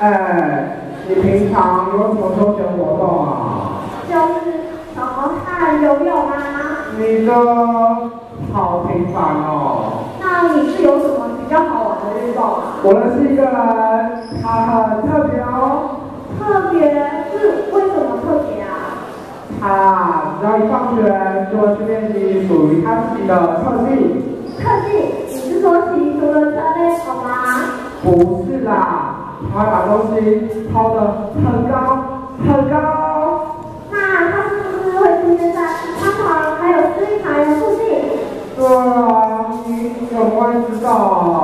哎，你平常有什么休闲活动啊？就是什么看游泳啊。你的好平凡哦。那你是有什么比较好玩的运动啊？我认识一个人，他很特别哦。特别是为什么特别啊？他只要一放学就会去练习属于他自己的特技。特技？你是说骑独轮车那种吗？不是啦，他把东西抛得很高很高。那他是不是会出现在操场还有司令台的附近？对啊，你怎么会知道？啊